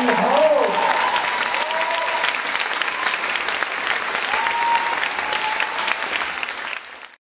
City Hall.